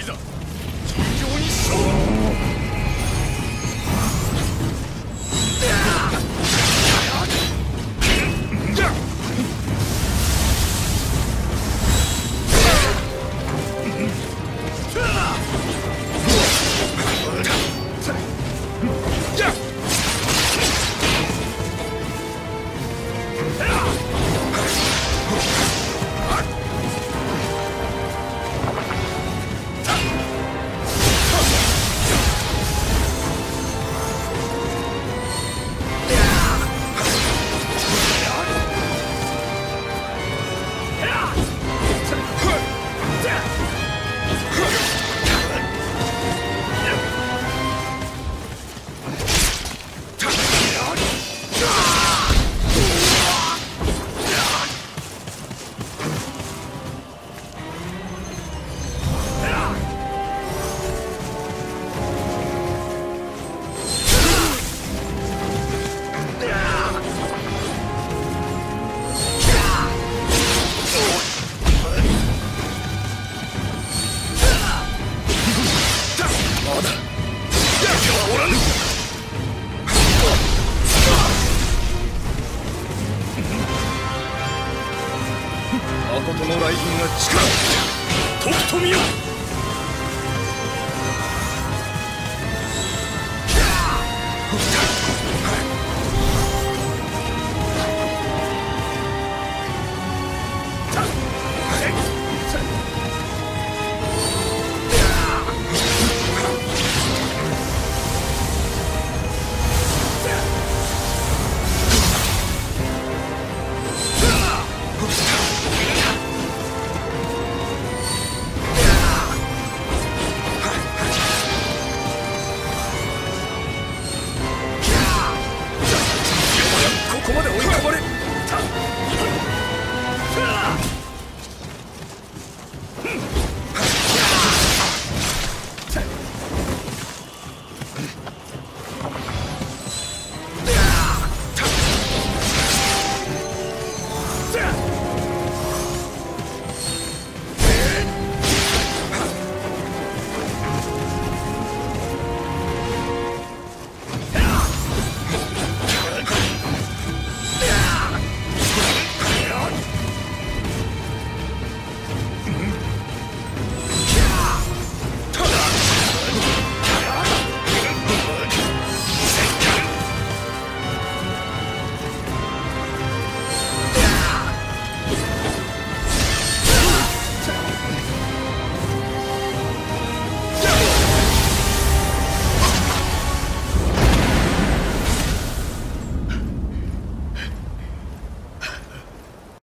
いざ。ことの雷神が力とくと見よ!